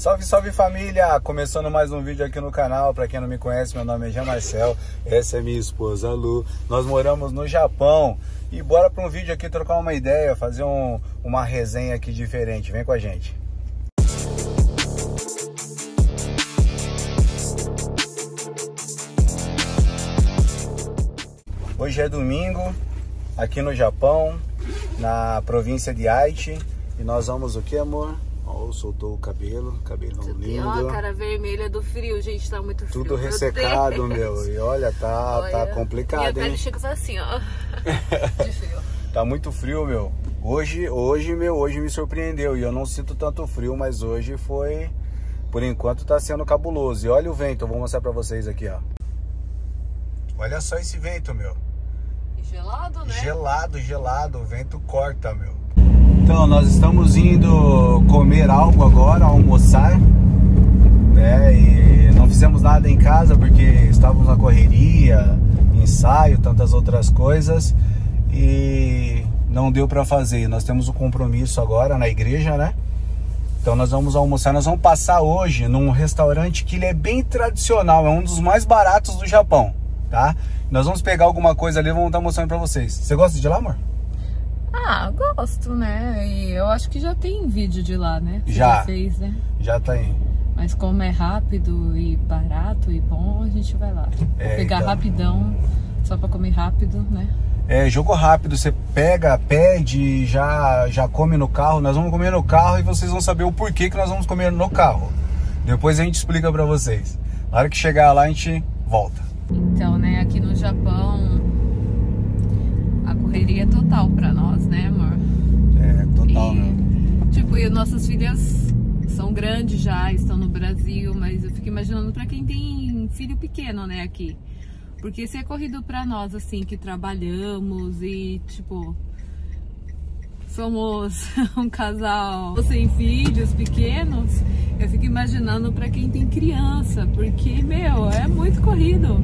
Salve, salve família! Começando mais um vídeo aqui no canal. Para quem não me conhece, meu nome é Jean Marcel. Essa é minha esposa Lu. Nós moramos no Japão e bora para um vídeo aqui trocar uma ideia, fazer um, uma resenha aqui diferente. Vem com a gente. Hoje é domingo, aqui no Japão, na província de Aichi. E nós vamos o que, amor? Ó, soltou o cabelo, cabelão lindo. Ó, a cara vermelha do frio, gente, tá muito frio. Tudo ressecado, meu. E olha, tá, olha, tá complicado, minha hein? pele chega assim, ó, de frio. tá muito frio, meu. Hoje, hoje, meu, hoje me surpreendeu. E eu não sinto tanto frio, mas hoje foi, por enquanto, tá sendo cabuloso. E olha o vento, eu vou mostrar pra vocês aqui, ó. Olha só esse vento, meu. Gelado, né? Gelado, gelado. O vento corta, meu. Então, nós estamos indo comer algo agora, almoçar. Né? E não fizemos nada em casa porque estávamos na correria, ensaio, tantas outras coisas. E não deu para fazer. Nós temos um compromisso agora na igreja, né? Então nós vamos almoçar, nós vamos passar hoje num restaurante que ele é bem tradicional, é um dos mais baratos do Japão, tá? Nós vamos pegar alguma coisa ali vamos estar mostrando pra vocês. Você gosta de lá, amor? Ah, gosto, né? E eu acho que já tem vídeo de lá, né? Você já. fez, né? Já tem. Mas como é rápido e barato e bom, a gente vai lá. É, pegar então... rapidão, só pra comer rápido, né? É, jogo rápido, você pega, pede, já, já come no carro. Nós vamos comer no carro e vocês vão saber o porquê que nós vamos comer no carro. Depois a gente explica pra vocês. Na hora que chegar lá, a gente volta. Então, né, aqui no Japão, a correria é total pra nós, né, amor? É, total, e, né? Tipo, e nossas filhas são grandes já, estão no Brasil, mas eu fico imaginando pra quem tem filho pequeno, né, aqui. Porque se é corrido pra nós, assim, que trabalhamos e, tipo, somos um casal sem filhos pequenos, eu fico imaginando para quem tem criança, porque, meu, é muito corrido.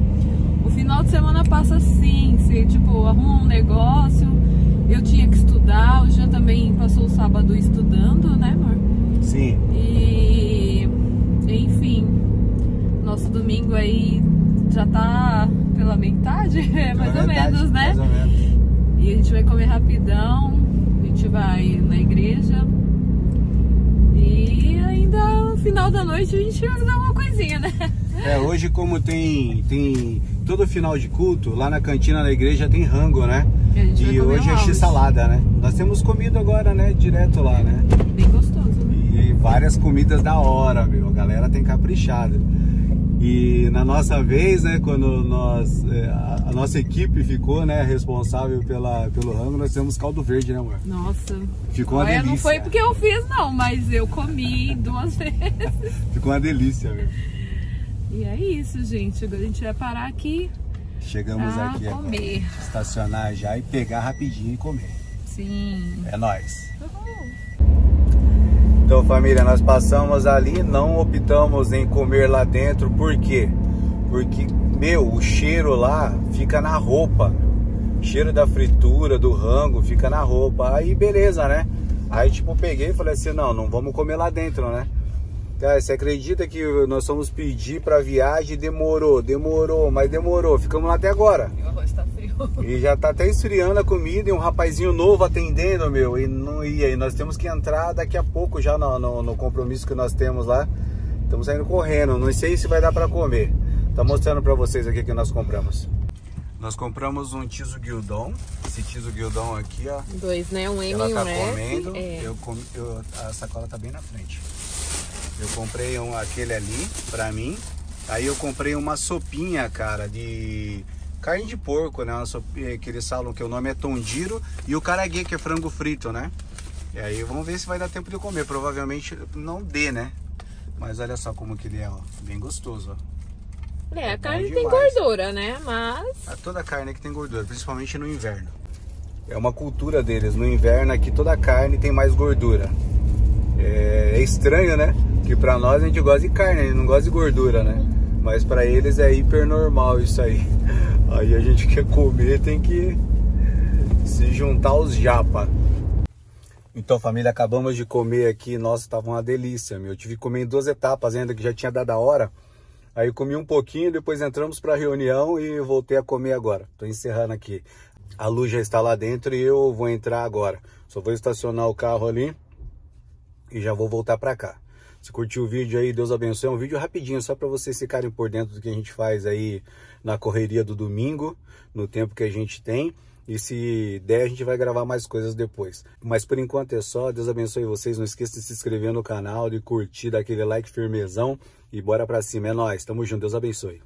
O final de semana passa assim, você, tipo, arruma um negócio, eu tinha que estudar, o Jean também passou o sábado estudando? Sim. E, enfim, nosso domingo aí já tá pela metade, é mais ou menos, né? Mais ou menos. E a gente vai comer rapidão, gente vai na igreja e ainda no final da noite a gente vai fazer uma coisinha, né? É, hoje como tem, tem todo final de culto, lá na cantina da igreja tem rango, né? E, e hoje é x-salada, né? Nós temos comido agora, né? Direto lá, né? Bem gostoso, né? E várias comidas da hora, meu. A galera tem caprichado. E na nossa vez, né, quando nós, é, a, nossa equipe ficou, né, responsável pela, pelo rango, nós temos caldo verde, né, amor? Nossa. Ficou uma Olha, delícia. Não foi porque eu fiz, não, mas eu comi duas vezes. Ficou uma delícia, meu. E é isso, gente. Agora a gente vai parar aqui. Chegamos aqui comer. Agora, estacionar já e pegar rapidinho e comer. Sim. É nóis. Então família, nós passamos ali, não optamos em comer lá dentro, por quê? Porque, meu, o cheiro lá fica na roupa. O cheiro da fritura, do rango, fica na roupa. Aí beleza, né? Aí tipo, peguei e falei assim, não, não vamos comer lá dentro, né? Cara, você acredita que nós fomos pedir pra viagem demorou, demorou, mas demorou. Ficamos lá até agora. E já tá até esfriando a comida e um rapazinho novo atendendo, meu. E, não, e aí nós temos que entrar daqui a pouco já no, no, no compromisso que nós temos lá. Estamos saindo correndo, não sei se vai dar pra comer. Tá mostrando pra vocês aqui que nós compramos. Nós compramos um tiso guildon, esse tiso guildon aqui, ó. Dois, né? Um M Ela e um tá F. comendo, é. eu, eu, a sacola tá bem na frente. Eu comprei um, aquele ali pra mim. Aí eu comprei uma sopinha, cara, de carne de porco, né? Sopinha que eles falam que o nome é tondiro e o caraguê, que é frango frito, né? E aí vamos ver se vai dar tempo de comer. Provavelmente não dê, né? Mas olha só como que ele é, ó. Bem gostoso, ó. É, a é carne tem gordura, né? Mas. É toda carne que tem gordura, principalmente no inverno. É uma cultura deles. No inverno aqui toda carne tem mais gordura. É, é estranho, né? Que pra nós a gente gosta de carne, a gente não gosta de gordura, né? Mas pra eles é hiper normal isso aí. Aí a gente quer comer, tem que se juntar aos japa. Então, família, acabamos de comer aqui. Nossa, tava uma delícia, meu. Eu tive que comer em duas etapas ainda, que já tinha dado a hora. Aí comi um pouquinho, depois entramos para reunião e voltei a comer agora. Tô encerrando aqui. A luz já está lá dentro e eu vou entrar agora. Só vou estacionar o carro ali e já vou voltar para cá. Se curtiu o vídeo aí, Deus abençoe. É um vídeo rapidinho, só para vocês ficarem por dentro do que a gente faz aí na correria do domingo, no tempo que a gente tem. E se der, a gente vai gravar mais coisas depois. Mas por enquanto é só. Deus abençoe vocês. Não esqueça de se inscrever no canal, de curtir, dar aquele like firmezão. E bora pra cima. É nóis. Tamo junto. Deus abençoe.